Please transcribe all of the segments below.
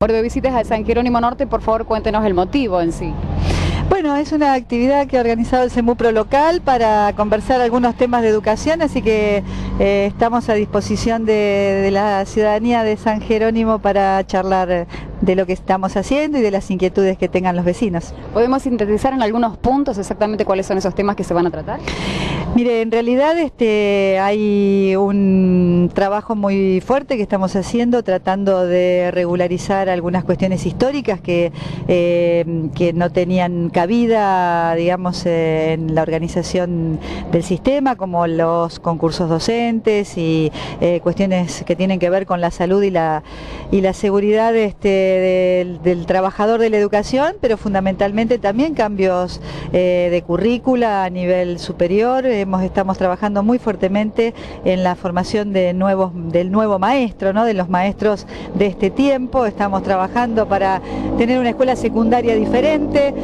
Por de visitas a San Jerónimo Norte, por favor cuéntenos el motivo en sí. Bueno, es una actividad que ha organizado el CEMUPRO local para conversar algunos temas de educación, así que eh, estamos a disposición de, la ciudadanía de San Jerónimo para charlar de lo que estamos haciendo y de las inquietudes que tengan los vecinos. ¿Podemos sintetizar en algunos puntos exactamente cuáles son esos temas que se van a tratar? Mire, en realidad este, hay un trabajo muy fuerte que estamos haciendo tratando de regularizar algunas cuestiones históricas que, eh, no tenían cabida, digamos, en la organización del sistema, como los concursos docentes y eh, cuestiones que tienen que ver con la salud y la, y la seguridad este, del, trabajador de la educación, pero fundamentalmente también cambios eh, de currícula a nivel superior estamos trabajando muy fuertemente en la formación de nuevos, del nuevo maestro, ¿no? de los maestros de este tiempo. Estamos trabajando para tener una escuela secundaria diferente.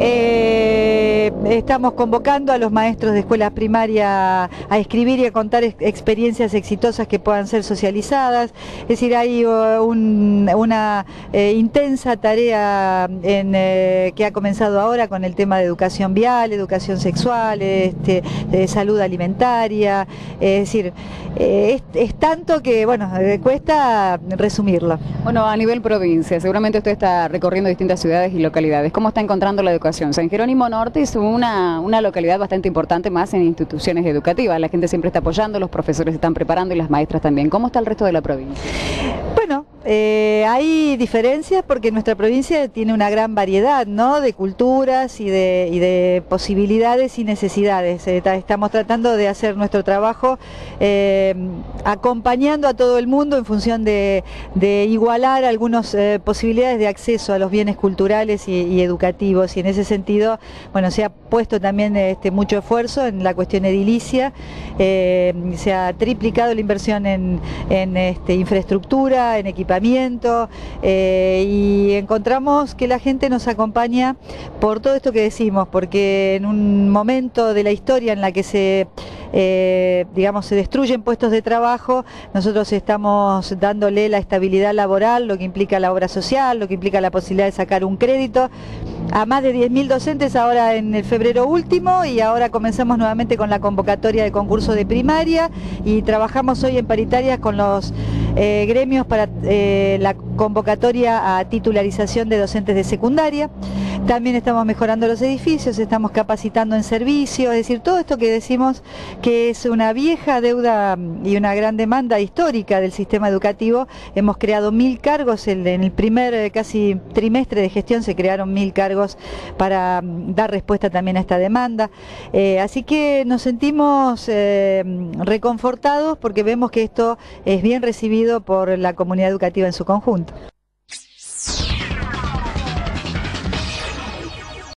Eh, estamos convocando a los maestros de escuela primaria a escribir y a contar experiencias exitosas que puedan ser socializadas. Es decir, hay uh, una eh, intensa tarea eh, que ha comenzado ahora con el tema de educación vial, educación sexual, este, salud alimentaria, es decir, es, tanto que, bueno, cuesta resumirlo. Bueno, a nivel provincia, seguramente usted está recorriendo distintas ciudades y localidades. ¿Cómo está encontrando la educación? San Jerónimo Norte es una, una localidad bastante importante más en instituciones educativas. La gente siempre está apoyando, los profesores están preparando y las maestras también. ¿Cómo está el resto de la provincia? Bueno, eh, hay diferencias porque nuestra provincia tiene una gran variedad ¿no? de culturas y de, posibilidades y necesidades. estamos tratando de hacer nuestro trabajo eh, acompañando a todo el mundo en función de, igualar algunas eh, posibilidades de acceso a los bienes culturales y, educativos. Y en ese sentido, bueno, se ha puesto también este, mucho esfuerzo en la cuestión edilicia, se ha triplicado la inversión en, en este, infraestructura, en equipamiento eh, y encontramos que la gente nos acompaña por todo esto que decimos, porque en un momento de la historia en la que se eh, digamos, se destruyen puestos de trabajo, nosotros estamos dándole la estabilidad laboral, lo que implica la obra social, lo que implica la posibilidad de sacar un crédito a más de 10.000 docentes ahora en el febrero último y ahora comenzamos nuevamente con la convocatoria de concurso de primaria y trabajamos hoy en paritarias con los eh, gremios para eh, la convocatoria a titularización de docentes de secundaria. También estamos mejorando los edificios, estamos capacitando en servicio, es decir, todo esto que decimos que es una vieja deuda y una gran demanda histórica del sistema educativo. Hemos creado mil cargos, en el primer eh, casi trimestre de gestión se crearon mil cargos para mm, dar respuesta también a esta demanda. así que nos sentimos reconfortados porque vemos que esto es bien recibido por la comunidad educativa en su conjunto.